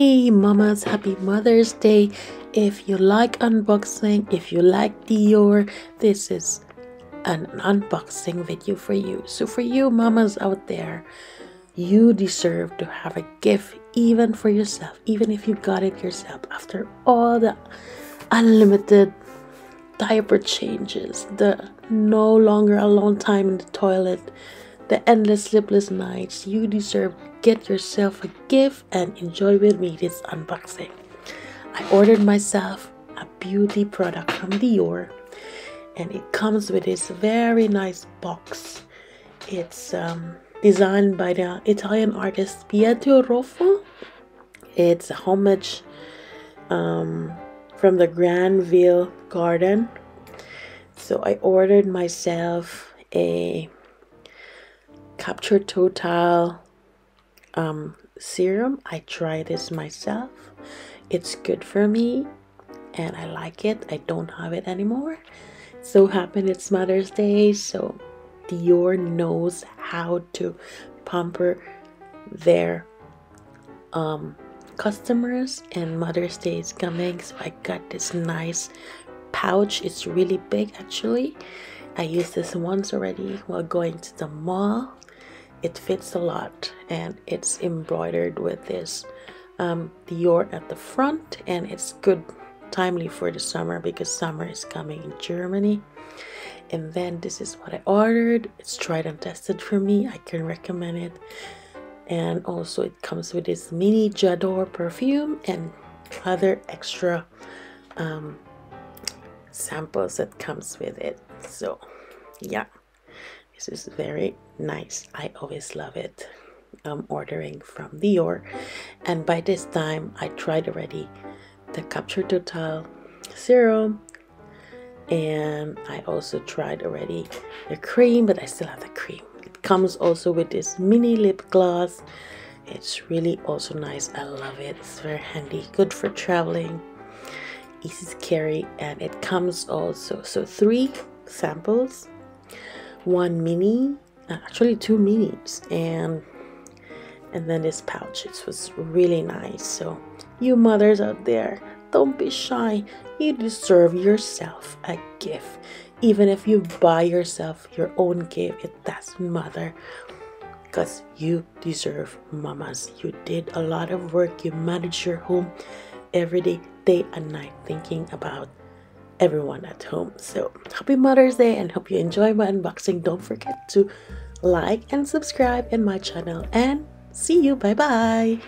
Hey mamas, happy Mother's Day. If you like unboxing, if you like Dior, this is an unboxing video for you. So for you mamas out there, you deserve to have a gift even for yourself, even if you got it yourself after all the unlimited diaper changes, the no longer alone time in the toilet, the endless sleepless nights. You deserve get yourself a gift and enjoy with me this unboxing. I ordered myself a beauty product from Dior and it comes with this very nice box. It's um, designed by the Italian artist Pietro Ruffo. It's a homage um, from the Granville Garden. So I ordered myself a Capture Total um, serum. I tried this myself. It's good for me and I like it. I don't have it anymore. So happened it's Mother's Day, so Dior knows how to pamper their um, customers and Mother's Day is coming so I got this nice pouch it's really big actually I used this once already while going to the mall it fits a lot and it's embroidered with this um, Dior at the front and it's good timely for the summer because summer is coming in Germany. And then this is what I ordered. It's tried and tested for me. I can recommend it. And also it comes with this mini J'adore perfume and other extra um, samples that comes with it. So yeah this is very nice. I always love it. I'm ordering from Dior. And by this time, I tried already the Capture Total serum. And I also tried already the cream, but I still have the cream. It comes also with this mini lip gloss. It's really also nice. I love it. It's very handy. Good for traveling. Easy to carry. And it comes also, so three samples one mini uh, actually two minis and and then this pouch. It was really nice. So you mothers out there don't be shy. You deserve yourself a gift. Even if you buy yourself your own gift it doesn't matter because you deserve mamas. You did a lot of work. You manage your home every day day and night thinking about everyone at home. So happy Mother's Day and hope you enjoy my unboxing. Don't forget to like and subscribe in my channel and see you. Bye bye.